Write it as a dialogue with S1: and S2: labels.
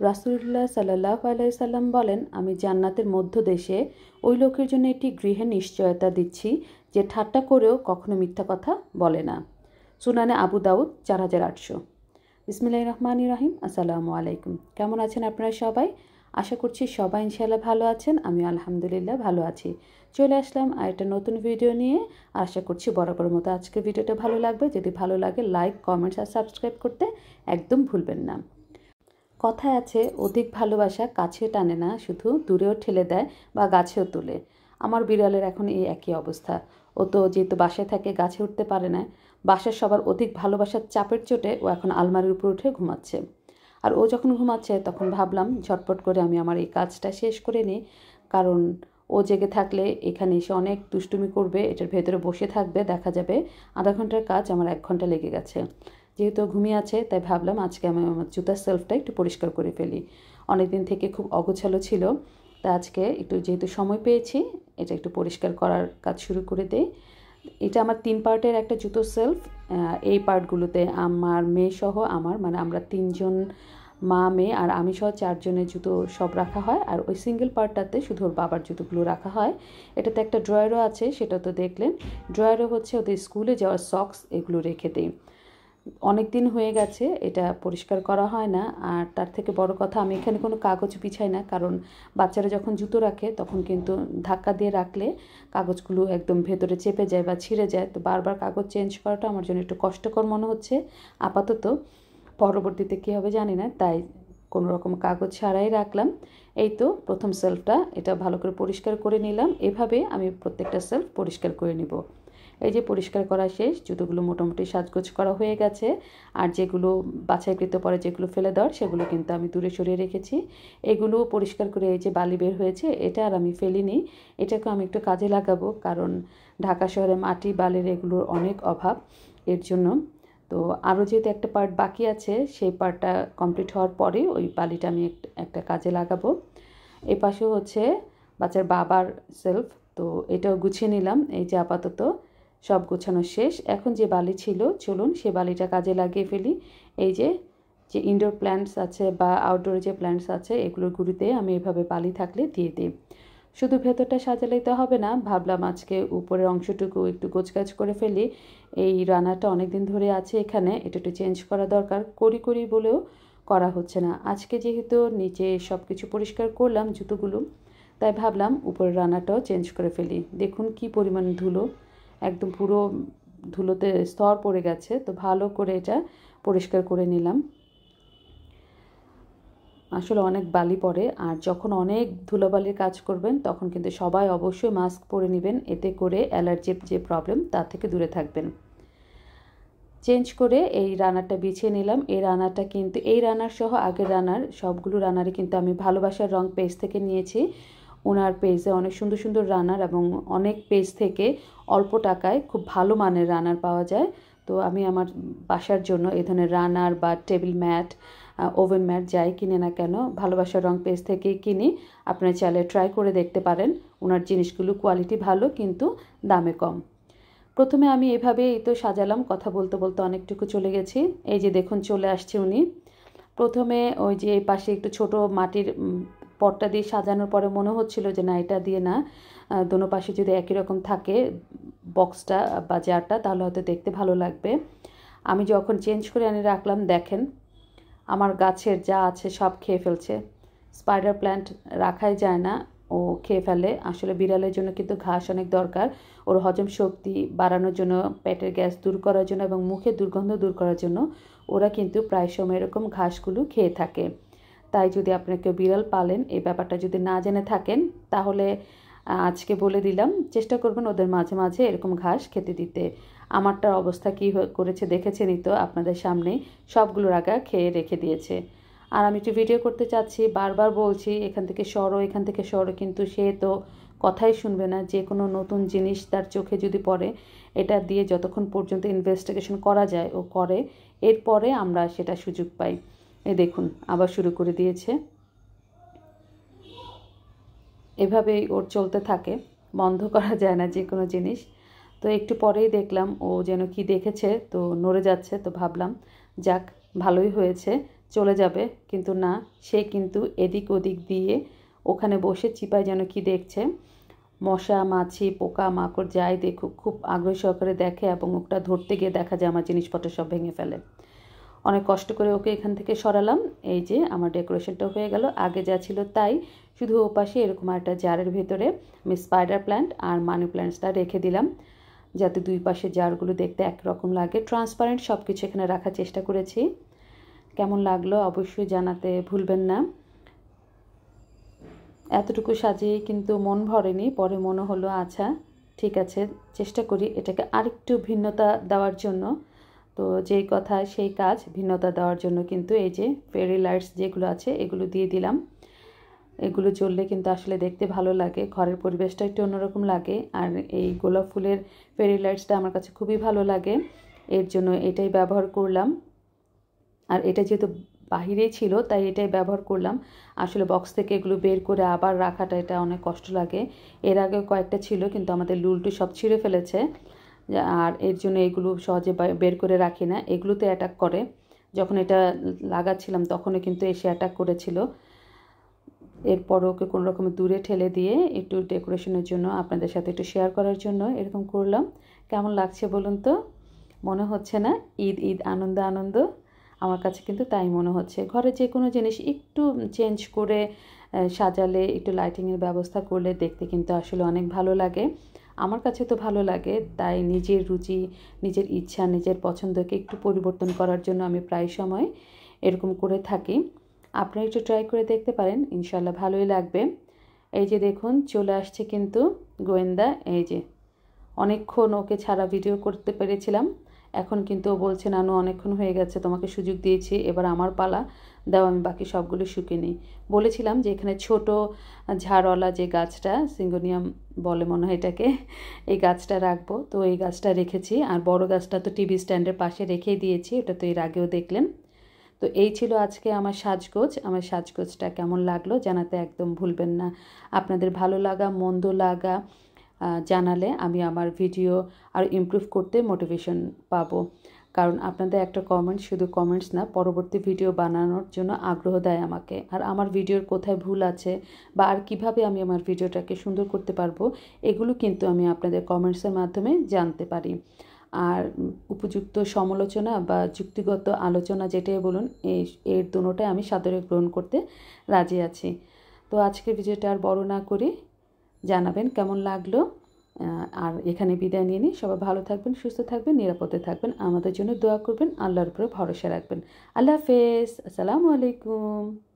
S1: রাসুল্লাহ সাল্লাহ আলাইসাল্লাম বলেন, আমি জান্নাতের মধ্য দেশে ওই লোকের জন্য একটি গৃহে নিশ্চয়তা দিচ্ছি যে ঠাট্টা করেও কখনো মিথ্যা কথা বলে না। সুনানে আবু দাউদ, চার হাজার আটশো। বিসমিল্লাহ রহমান রাহিম, আসসালামু আলাইকুম। কেমন আছেন আপনারা সবাই? আশা করছি সবাই ইনশাল্লাহ ভালো আছেন আমি আলহামদুলিল্লাহ ভালো আছি। চলে আসলাম আর একটা নতুন ভিডিও নিয়ে। আশা করছি বরাবর মতো আজকের ভিডিওটা ভালো লাগবে। যদি ভালো লাগে, লাইক, কমেন্টস আর সাবস্ক্রাইব করতে একদম ভুলবেন না। কথায় আছে, অধিক ভালোবাসা কাছে টানে না, শুধু দূরেও ঠেলে দেয় বা গাছেও তোলে। আমার বিড়ালের এখন এই একই অবস্থা। ও তো যেহেতু বাসায় থাকে, গাছে উঠতে পারে না। বাসার সবার অধিক ভালোবাসার চাপের চোটে ও এখন আলমারির উপর উঠে ঘুমাচ্ছে। আর ও যখন ঘুমাচ্ছে, তখন ভাবলাম, ঝটপট করে আমি আমার এই কাজটা শেষ করে নিই। কারণ ও জেগে থাকলে এখানে এসে অনেক দুষ্টুমি করবে, এটার ভেতরে বসে থাকবে, দেখা যাবে আধা ঘণ্টার কাজ আমার এক ঘণ্টা লেগে গেছে। যেহেতু ঘুমিয়ে আছে, তাই ভাবলাম আজকে আমি আমার জুতার সেলফটা একটু পরিষ্কার করে ফেলি। অনেকদিন থেকে খুব অগোছালো ছিল, তা আজকে একটু যেহেতু সময় পেয়েছি, এটা একটু পরিষ্কার করার কাজ শুরু করে দেই। এটা আমার তিন পার্টের একটা জুতো সেলফ এই পার্টগুলোতে আমার মেয়ে সহ আমার মানে আমরা তিনজন মা, মেয়ে আর আমি সহ চারজনের জুতো সব রাখা হয়, আর ওই সিঙ্গেল পার্টটাতে শুধু ওর বাবার জুতোগুলো রাখা হয়। এটাতে একটা ড্রয়ারও আছে সেটা তো দেখলেন ড্রয়ারও হচ্ছে ওদের স্কুলে যাওয়ার সক্স এগুলো রেখে দিই। অনেক দিন হয়ে গেছে, এটা পরিষ্কার করা হয় না। আর তার থেকে বড় কথা, আমি এখানে কোনো কাগজ বিছাই না, কারণ বাচ্চারা যখন জুতো রাখে, তখন কিন্তু ধাক্কা দিয়ে রাখলে কাগজগুলো একদম ভেতরে চেপে যায় বা ছিঁড়ে যায়। তো বারবার কাগজ চেঞ্জ করাটা আমার জন্য একটু কষ্টকর মনে হচ্ছে। আপাতত পরবর্তীতে কী হবে জানি না, তাই কোনো রকম কাগজ ছাড়াই রাখলাম। এই তো প্রথম সেলফটা এটা ভালো করে পরিষ্কার করে নিলাম। এভাবে আমি প্রত্যেকটা সেলফ পরিষ্কার করে নিব। এই যে পরিষ্কার করা শেষ, জুতোগুলো মোটামুটি সাজগোজ করা হয়ে গেছে। আর যেগুলো বাছাইকৃত পরে যেগুলো ফেলে দেওয়ার, সেগুলো কিন্তু আমি দূরে সরিয়ে রেখেছি। এগুলো পরিষ্কার করে এই যে বালি বের হয়েছে, এটা আর আমি ফেলিনি। এটাকে আমি একটু কাজে লাগাবো, কারণ ঢাকা শহরে মাটি, বালির এগুলোর অনেক অভাব এর জন্য। তো আরও যেহেতু একটা পার্ট বাকি আছে, সেই পার্টটা কমপ্লিট হওয়ার পরে ওই বালিটা আমি একটা কাজে লাগাবো। এ পাশেও হচ্ছে বাচ্চার বাবার সেলফ তো এটাও গুছিয়ে নিলাম। এই যে আপাতত সব গোছানো শেষ। এখন যে বালি ছিল, চলুন সে বালিটা কাজে লাগিয়ে ফেলি। এই যে যে ইনডোর প্ল্যান্টস আছে বা আউটডোরে যে প্ল্যান্টস আছে, এগুলোর গুঁড়িতে আমি এভাবে বালি থাকলে দিয়ে দিই। শুধু ভেতরটা সাজালেই তো হবে না, ভাবলাম আজকে উপরের অংশটুকু একটু গোছগাছ করে ফেলি। এই রান্নাটা অনেক দিন ধরে আছে এখানে, এটা একটু চেঞ্জ করা দরকার। করি করি বলেও করা হচ্ছে না। আজকে যেহেতু নিচে সব কিছু পরিষ্কার করলাম জুতোগুলো, তাই ভাবলাম উপরের রান্নাটাও চেঞ্জ করে ফেলি। দেখুন কি পরিমাণ ধুলো। একদম পুরো ধুলোতে স্তর পড়ে গেছে, তো ভালো করে এটা পরিষ্কার করে নিলাম। আসলে অনেক বালি পড়ে, আর যখন অনেক ধুলোবালির কাজ করবেন, তখন কিন্তু সবাই অবশ্যই মাস্ক পরে নেবেন, এতে করে অ্যালার্জির যে প্রবলেম তার থেকে দূরে থাকবেন। চেঞ্জ করে এই রানারটা বিছিয়ে নিলাম। এই রানারটা কিন্তু, এই রানার সহ আগের রানার, সবগুলো রানারই কিন্তু আমি ভালোবাসার রং পেজ থেকে নিয়েছি। ওনার পেজে অনেক সুন্দর সুন্দর রানার এবং অনেক পেজ থেকে অল্প টাকায় খুব ভালো মানের রানার পাওয়া যায়। তো আমি আমার বাসার জন্য এ ধরনের রানার বা টেবিল ম্যাট ওভেন ম্যাট যাই কিনে না কেন ভালোবাসার রং পেজ থেকেই কিনি। আপনার চাইলে ট্রাই করে দেখতে পারেন। ওনার জিনিসগুলো কোয়ালিটি ভালো কিন্তু দামে কম। প্রথমে আমি এভাবে এই তো সাজালাম, কথা বলতে বলতে অনেকটুকু চলে গেছি। এই যে দেখুন, চলে আসছে উনি। প্রথমে ওই যে এই পাশে একটু ছোট মাটির পটটা দিয়ে সাজানোর পরে মনে হচ্ছিল যে না, এটা দিয়ে না দোনো পাশে যদি একই রকম থাকে বক্সটা বা জারটা, তাহলে হয়তো দেখতে ভালো লাগবে। আমি যখন চেঞ্জ করে এনে রাখলাম, দেখেন, আমার গাছের যা আছে সব খেয়ে ফেলছে। স্পাইডার প্ল্যান্ট রাখাই যায় না, ও খেয়ে ফেলে। আসলে বিড়ালের জন্য কিন্তু ঘাস অনেক দরকার। ওর হজম শক্তি বাড়ানোর জন্য, পেটের গ্যাস দূর করার জন্য এবং মুখে দুর্গন্ধ দূর করার জন্য, ওরা কিন্তু প্রায় সময় এরকম ঘাসগুলো খেয়ে থাকে। তাই যদি আপনার কেউ বিড়াল পালেন, এই ব্যাপারটা যদি না জেনে থাকেন, তাহলে আজকে বলে দিলাম, চেষ্টা করবেন ওদের মাঝে মাঝে এরকম ঘাস খেতে দিতে। আমারটার অবস্থা কী করেছে দেখেছেনই তো আপনাদের সামনে সবগুলোর আগা খেয়ে রেখে দিয়েছে। আর আমি একটু ভিডিও করতে চাচ্ছি, বারবার বলছি, এখান থেকে সরো, এখান থেকে সরো, কিন্তু সে তো কথাই শুনবে না, যে কোনো নতুন জিনিস তার চোখে যদি পড়ে, এটা দিয়ে যতক্ষণ পর্যন্ত ইনভেস্টিগেশন করা যায়, ও করে, এরপরে আমরা সেটা সুযোগ পাই। এই দেখুন, আবার শুরু করে দিয়েছে। এভাবেই ওর চলতে থাকে, বন্ধ করা যায় না যে কোনো জিনিস। তো একটু পরেই দেখলাম ও যেন কি দেখেছে, তো নড়ে যাচ্ছে, তো ভাবলাম, যাক, ভালোই হয়েছে, চলে যাবে। কিন্তু না, সে কিন্তু এদিক ওদিক দিয়ে ওখানে বসে চিপায় যেন কি দেখছে। মশা, মাছি, পোকা, মাকড় যাই দেখুক, খুব আগ্রহ সহকারে দেখে এবং ওটা ধরতে গিয়ে দেখা যায় আমার জিনিসপত্র সব ভেঙে ফেলে। অনেক কষ্ট করে ওকে এখান থেকে সরালাম। এই যে আমার ডেকোরেশনটা হয়ে গেল। আগে যা ছিল তাই। শুধু ওপাশে এরকম একটা জারের ভেতরে আমি স্পাইডার প্ল্যান্ট আর মানি প্ল্যান্টসটা রেখে দিলাম। যাতে দুই পাশে জারগুলো দেখতে একরকম লাগে। ট্রান্সপারেন্ট সব কিছু এখানে রাখার চেষ্টা করেছি। কেমন লাগল অবশ্যই জানাতে ভুলবেন না। এতটুকু সাজিয়ে কিন্তু মন ভরেনি। পরে মনে হলো আচ্ছা ঠিক আছে, চেষ্টা করি এটাকে আরেকটু ভিন্নতা দেওয়ার জন্য। তো যেই কথা, সেই কাজ ভিন্নতা দেওয়ার জন্য কিন্তু এই যে ফেরি লাইটস যেগুলো আছে, এগুলো দিয়ে দিলাম। এগুলো জ্বললে কিন্তু আসলে দেখতে ভালো লাগে, ঘরের পরিবেশটা একটু অন্যরকম লাগে। আর এই গোলাপ ফুলের ফেরি লাইটসটা আমার কাছে খুবই ভালো লাগে, এর জন্য এটাই ব্যবহার করলাম। আর এটা যেহেতু বাহিরেই ছিল, তাই এটাই ব্যবহার করলাম। আসলে বক্স থেকে এগুলো বের করে আবার রাখাটা এটা অনেক কষ্ট লাগে। এর আগে কয়েকটা ছিল, কিন্তু আমাদের লুলটু সব ছিঁড়ে ফেলেছে। আর এর জন্য এগুলো সহজে বের করে রাখি না। এগুলোতে অ্যাটাক করে। যখন এটা লাগাচ্ছিলাম, তখনও কিন্তু এসে অ্যাটাক করেছিল। এরপর ওকে কোনো রকম দূরে ঠেলে দিয়ে একটু ডেকোরেশনের জন্য আপনাদের সাথে একটু শেয়ার করার জন্য এরকম করলাম। কেমন লাগছে বলুন তো? মনে হচ্ছে না? ঈদ ঈদ, আনন্দ আনন্দ। আমার কাছে কিন্তু তাই মনে হচ্ছে। ঘরে যে কোনো জিনিস একটু চেঞ্জ করে সাজালে, একটু লাইটিংয়ের ব্যবস্থা করলে দেখতে কিন্তু আসলে অনেক ভালো লাগে। আমার কাছে তো ভালো লাগে, তাই নিজের রুচি, নিজের ইচ্ছা, নিজের পছন্দকে একটু পরিবর্তন করার জন্য আমি প্রায় সময় এরকম করে থাকি। আপনারা একটু ট্রাই করে দেখতে পারেন ইনশাল্লাহ ভালোই লাগবে। এই যে দেখুন, চলে আসছে কিন্তু গোয়েন্দা, এই যে অনেকক্ষণ ওকে ছাড়া ভিডিও করতে পেরেছিলাম। এখন কিন্তু বলছে, নানু, অনেকক্ষণ হয়ে গেছে, তোমাকে সুযোগ দিয়েছি, এবার আমার পালা, দাও, আমি বাকি সবগুলো শুকিয়ে নিই। বলেছিলাম যে এখানে ছোট ঝাড়ওয়ালা যে গাছটা, সিঙ্গোনিয়াম বলে মনে হয় এটাকে, এই গাছটা রাখব। তো এই গাছটা রেখেছি, আর বড় গাছটা তো টিভি স্ট্যান্ডের পাশে রেখেই দিয়েছি, ওটা তো এর আগেও দেখলেন। তো এই ছিল আজকে আমার সাজগোজ। আমার সাজগোজটা কেমন লাগল জানাতে একদম ভুলবেন না। আপনাদের ভালো লাগা, মন্দ লাগা জানালে আমি আমার ভিডিও আর ইমপ্রুভ করতে মোটিভেশন পাবো। কারণ আপনাদের একটা কমেন্ট শুধু কমেন্টস না, পরবর্তী ভিডিও বানানোর জন্য আগ্রহ দেয় আমাকে। আর আমার ভিডিওর কোথায় ভুল আছে বা আর কীভাবে আমি আমার ভিডিওটাকে সুন্দর করতে পারব, এগুলো কিন্তু আমি আপনাদের কমেন্টসের মাধ্যমে জানতে পারি। আর উপযুক্ত সমালোচনা বা যুক্তিগত আলোচনা যেটাই বলুন, এই, এর দুটোটাই আমি সাদরে গ্রহণ করতে রাজি আছি। তো আজকের ভিডিওটা আর বড় না করে জানাবেন কেমন লাগল। আর এখানে বিদায় নিয়ে নিই। সবাই ভালো থাকবেন, সুস্থ থাকবেন, নিরাপদে থাকবেন। আমাদের জন্য দোয়া করবেন, আল্লাহর উপরে ভরসা রাখবেন। আল্লাহ হাফেজ। আসসালামু আলাইকুম।